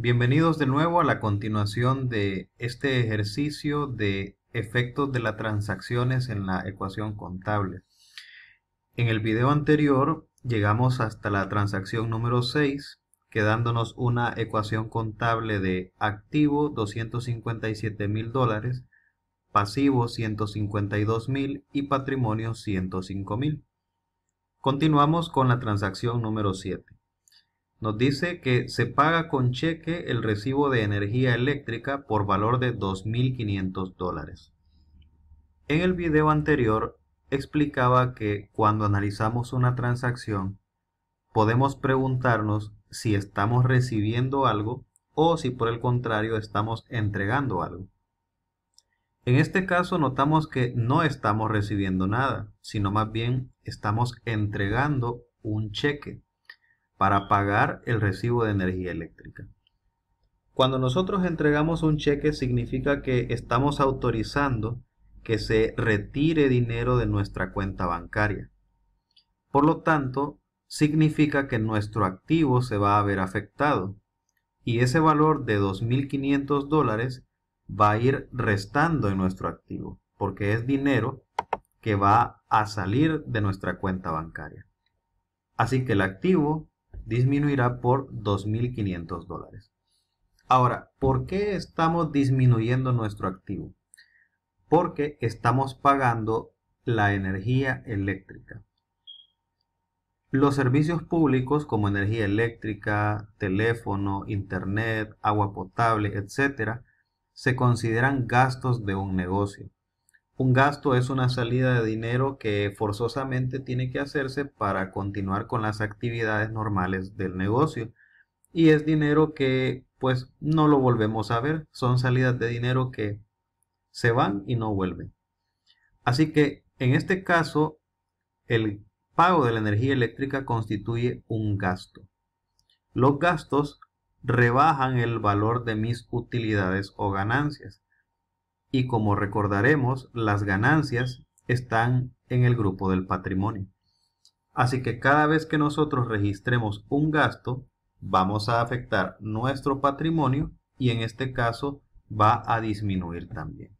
Bienvenidos de nuevo a la continuación de este ejercicio de efectos de las transacciones en la ecuación contable. En el video anterior llegamos hasta la transacción número 6, quedándonos una ecuación contable de activo 257 mil dólares, pasivo 152 mil y patrimonio 105 mil. Continuamos con la transacción número 7 nos dice que se paga con cheque el recibo de energía eléctrica por valor de 2.500 dólares. En el video anterior explicaba que cuando analizamos una transacción podemos preguntarnos si estamos recibiendo algo o si por el contrario estamos entregando algo. En este caso notamos que no estamos recibiendo nada, sino más bien estamos entregando un cheque para pagar el recibo de energía eléctrica. Cuando nosotros entregamos un cheque significa que estamos autorizando que se retire dinero de nuestra cuenta bancaria. Por lo tanto, significa que nuestro activo se va a ver afectado y ese valor de 2.500 dólares va a ir restando en nuestro activo porque es dinero que va a salir de nuestra cuenta bancaria. Así que el activo disminuirá por 2.500 dólares. Ahora, ¿por qué estamos disminuyendo nuestro activo? Porque estamos pagando la energía eléctrica. Los servicios públicos como energía eléctrica, teléfono, internet, agua potable, etc., se consideran gastos de un negocio. Un gasto es una salida de dinero que forzosamente tiene que hacerse para continuar con las actividades normales del negocio. Y es dinero que pues no lo volvemos a ver. Son salidas de dinero que se van y no vuelven. Así que en este caso el pago de la energía eléctrica constituye un gasto. Los gastos rebajan el valor de mis utilidades o ganancias y como recordaremos, las ganancias están en el grupo del patrimonio. Así que cada vez que nosotros registremos un gasto, vamos a afectar nuestro patrimonio y en este caso va a disminuir también.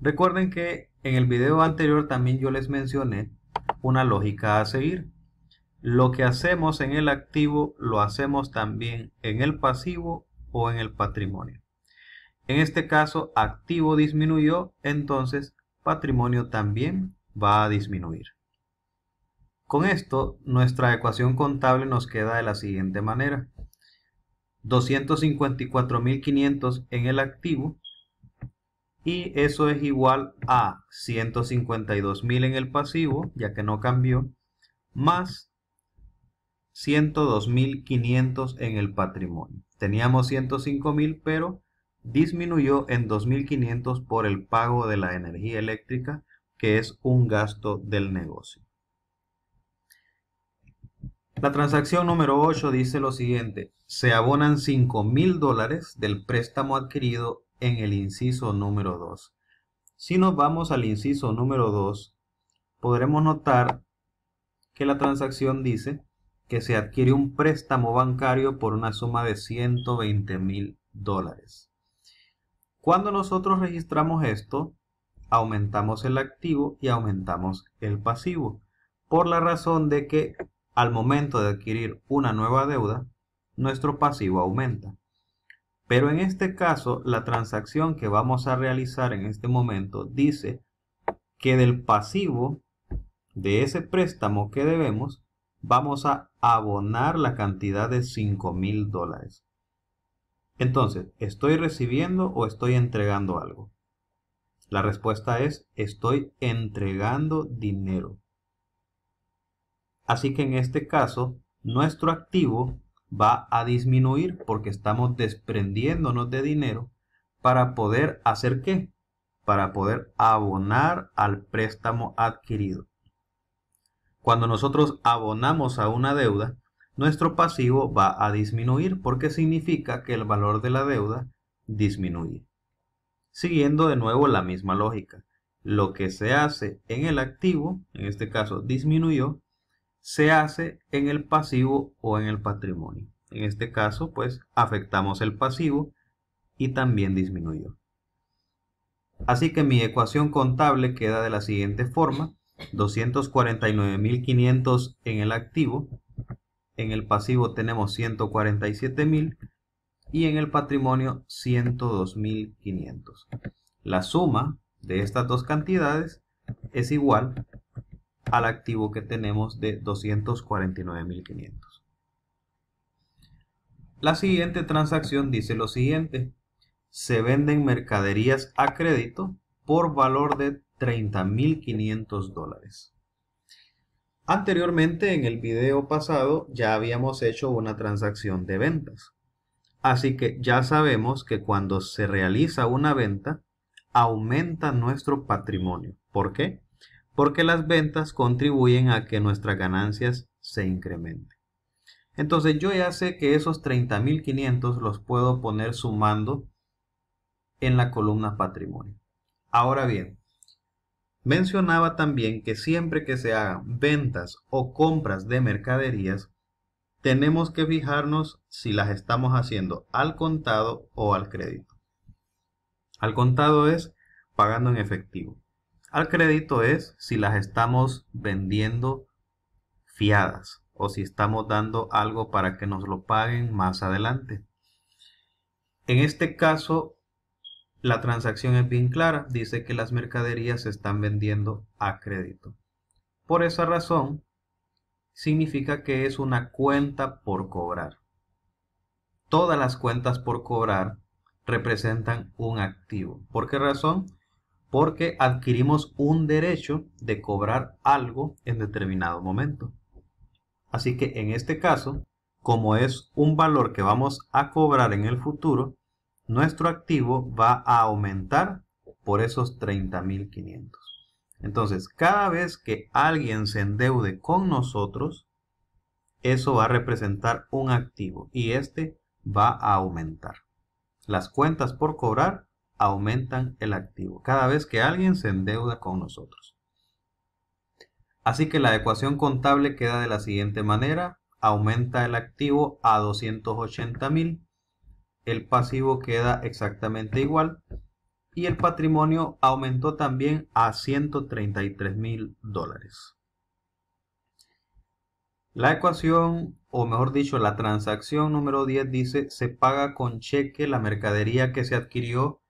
Recuerden que en el video anterior también yo les mencioné una lógica a seguir. Lo que hacemos en el activo lo hacemos también en el pasivo o en el patrimonio. En este caso, activo disminuyó, entonces patrimonio también va a disminuir. Con esto, nuestra ecuación contable nos queda de la siguiente manera. 254.500 en el activo y eso es igual a 152.000 en el pasivo, ya que no cambió, más 102.500 en el patrimonio. Teníamos 105.000, pero disminuyó en 2.500 por el pago de la energía eléctrica, que es un gasto del negocio. La transacción número 8 dice lo siguiente, se abonan 5.000 dólares del préstamo adquirido en el inciso número 2. Si nos vamos al inciso número 2, podremos notar que la transacción dice que se adquiere un préstamo bancario por una suma de 120 mil dólares. Cuando nosotros registramos esto, aumentamos el activo y aumentamos el pasivo, por la razón de que al momento de adquirir una nueva deuda, nuestro pasivo aumenta. Pero en este caso, la transacción que vamos a realizar en este momento dice que del pasivo de ese préstamo que debemos, vamos a abonar la cantidad de 5 mil dólares. Entonces, ¿estoy recibiendo o estoy entregando algo? La respuesta es, estoy entregando dinero. Así que en este caso, nuestro activo va a disminuir porque estamos desprendiéndonos de dinero para poder hacer qué? Para poder abonar al préstamo adquirido. Cuando nosotros abonamos a una deuda, nuestro pasivo va a disminuir porque significa que el valor de la deuda disminuye. Siguiendo de nuevo la misma lógica, lo que se hace en el activo, en este caso disminuyó, se hace en el pasivo o en el patrimonio. En este caso, pues afectamos el pasivo y también disminuyó. Así que mi ecuación contable queda de la siguiente forma. 249.500 en el activo. En el pasivo tenemos 147.000 y en el patrimonio 102.500. La suma de estas dos cantidades es igual al activo que tenemos de 249.500. La siguiente transacción dice lo siguiente. Se venden mercaderías a crédito por valor de 30.500 dólares. Anteriormente en el video pasado ya habíamos hecho una transacción de ventas. Así que ya sabemos que cuando se realiza una venta, aumenta nuestro patrimonio. ¿Por qué? Porque las ventas contribuyen a que nuestras ganancias se incrementen. Entonces yo ya sé que esos 30.500 los puedo poner sumando en la columna patrimonio. Ahora bien, mencionaba también que siempre que se hagan ventas o compras de mercaderías, tenemos que fijarnos si las estamos haciendo al contado o al crédito. Al contado es pagando en efectivo. Al crédito es si las estamos vendiendo fiadas o si estamos dando algo para que nos lo paguen más adelante. En este caso, la transacción es bien clara. Dice que las mercaderías se están vendiendo a crédito. Por esa razón, significa que es una cuenta por cobrar. Todas las cuentas por cobrar representan un activo. ¿Por qué razón? Porque adquirimos un derecho de cobrar algo en determinado momento. Así que en este caso, como es un valor que vamos a cobrar en el futuro, nuestro activo va a aumentar por esos 30.500. Entonces, cada vez que alguien se endeude con nosotros, eso va a representar un activo y este va a aumentar. Las cuentas por cobrar aumentan el activo cada vez que alguien se endeuda con nosotros. Así que la ecuación contable queda de la siguiente manera. Aumenta el activo a 280 mil. El pasivo queda exactamente igual. Y el patrimonio aumentó también a 133 mil dólares. La ecuación, o mejor dicho, la transacción número 10 dice se paga con cheque la mercadería que se adquirió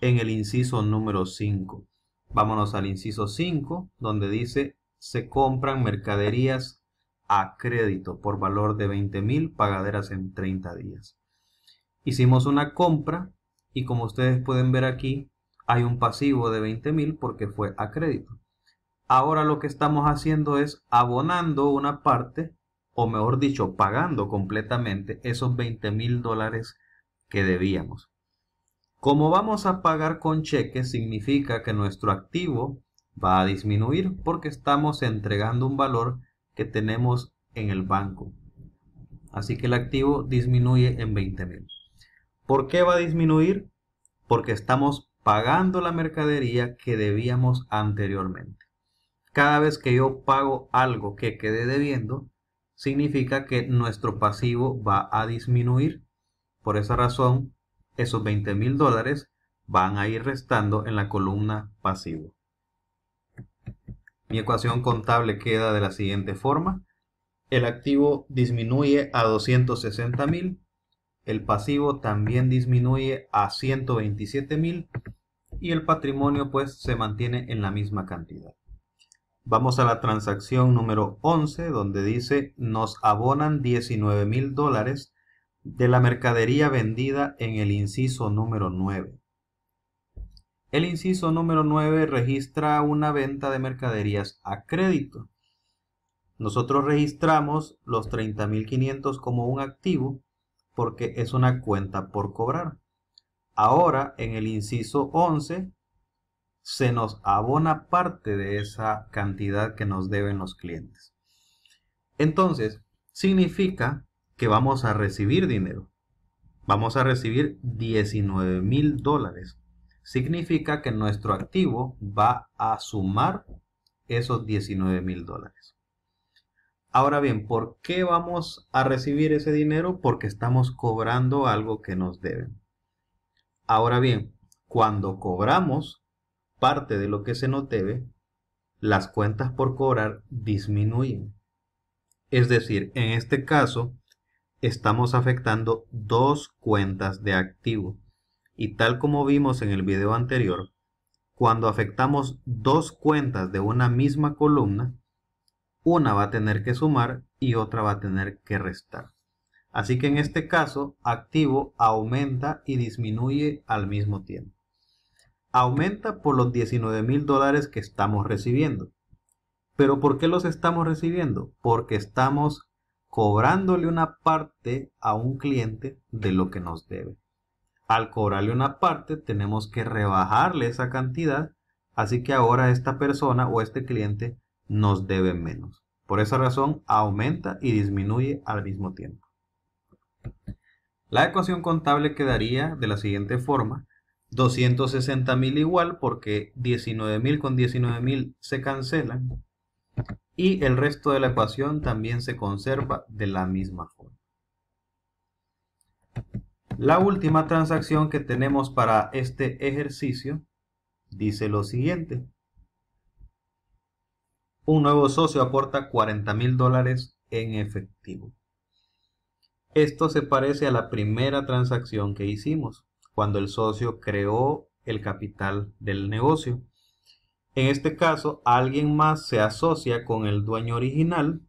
en el inciso número 5. Vámonos al inciso 5, donde dice se compran mercaderías a crédito por valor de 20 mil pagaderas en 30 días. Hicimos una compra y como ustedes pueden ver aquí, hay un pasivo de 20 mil porque fue a crédito. Ahora lo que estamos haciendo es abonando una parte, o mejor dicho, pagando completamente esos 20 mil dólares que debíamos. Como vamos a pagar con cheque, significa que nuestro activo va a disminuir porque estamos entregando un valor que tenemos en el banco. Así que el activo disminuye en 20 mil. ¿Por qué va a disminuir? Porque estamos pagando la mercadería que debíamos anteriormente cada vez que yo pago algo que quede debiendo, significa que nuestro pasivo va a disminuir. Por esa razón, esos 20 mil dólares van a ir restando en la columna pasivo. Mi ecuación contable queda de la siguiente forma. El activo disminuye a 260 mil. El pasivo también disminuye a 127 mil. Y el patrimonio pues se mantiene en la misma cantidad. Vamos a la transacción número 11 donde dice nos abonan 19 mil dólares de la mercadería vendida en el inciso número 9. El inciso número 9 registra una venta de mercaderías a crédito. Nosotros registramos los 30.500 como un activo porque es una cuenta por cobrar. Ahora en el inciso 11 se nos abona parte de esa cantidad que nos deben los clientes. Entonces, significa que vamos a recibir dinero. Vamos a recibir 19 mil dólares. Significa que nuestro activo va a sumar esos 19 mil dólares. Ahora bien, ¿por qué vamos a recibir ese dinero? Porque estamos cobrando algo que nos deben. Ahora bien, cuando cobramos parte de lo que se nos debe, las cuentas por cobrar disminuyen. Es decir, en este caso, estamos afectando dos cuentas de activo. Y tal como vimos en el video anterior, cuando afectamos dos cuentas de una misma columna, una va a tener que sumar y otra va a tener que restar. Así que en este caso, activo aumenta y disminuye al mismo tiempo. Aumenta por los 19 mil dólares que estamos recibiendo. ¿Pero por qué los estamos recibiendo? Porque estamos cobrándole una parte a un cliente de lo que nos debe. Al cobrarle una parte tenemos que rebajarle esa cantidad, así que ahora esta persona o este cliente nos debe menos. Por esa razón aumenta y disminuye al mismo tiempo. La ecuación contable quedaría de la siguiente forma. 260 mil igual porque 19 mil con 19 mil se cancelan y el resto de la ecuación también se conserva de la misma forma. La última transacción que tenemos para este ejercicio dice lo siguiente un nuevo socio aporta 40 mil dólares en efectivo. Esto se parece a la primera transacción que hicimos, cuando el socio creó el capital del negocio. En este caso, alguien más se asocia con el dueño original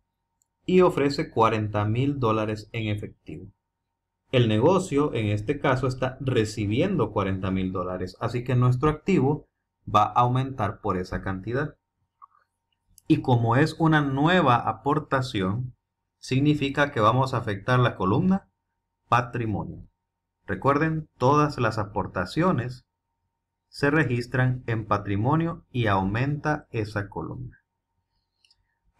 y ofrece 40 mil dólares en efectivo. El negocio, en este caso, está recibiendo 40 mil dólares, así que nuestro activo va a aumentar por esa cantidad. Y como es una nueva aportación, significa que vamos a afectar la columna patrimonio. Recuerden, todas las aportaciones se registran en patrimonio y aumenta esa columna.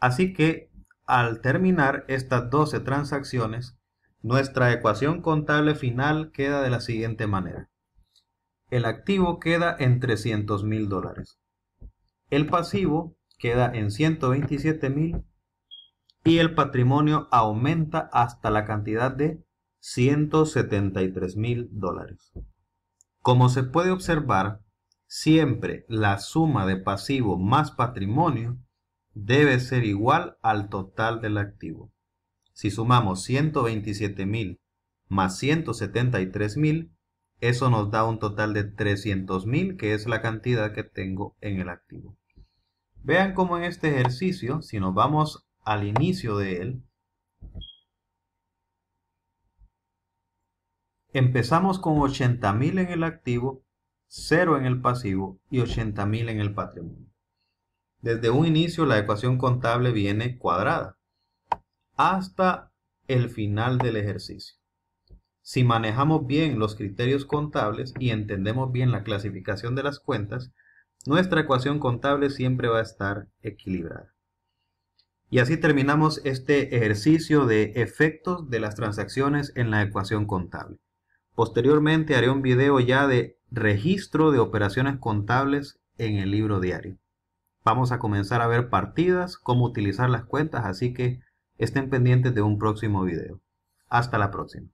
Así que al terminar estas 12 transacciones, nuestra ecuación contable final queda de la siguiente manera. El activo queda en 300 mil dólares. El pasivo queda en 127 mil y el patrimonio aumenta hasta la cantidad de 173 mil dólares. Como se puede observar, siempre la suma de pasivo más patrimonio debe ser igual al total del activo. Si sumamos 127 mil más 173 mil, eso nos da un total de 300 mil, que es la cantidad que tengo en el activo. Vean cómo en este ejercicio, si nos vamos al inicio de él, empezamos con 80.000 en el activo, 0 en el pasivo y 80.000 en el patrimonio. Desde un inicio la ecuación contable viene cuadrada hasta el final del ejercicio. Si manejamos bien los criterios contables y entendemos bien la clasificación de las cuentas, nuestra ecuación contable siempre va a estar equilibrada. Y así terminamos este ejercicio de efectos de las transacciones en la ecuación contable. Posteriormente haré un video ya de registro de operaciones contables en el libro diario. Vamos a comenzar a ver partidas, cómo utilizar las cuentas, así que estén pendientes de un próximo video. Hasta la próxima.